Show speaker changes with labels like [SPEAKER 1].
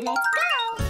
[SPEAKER 1] Let's go!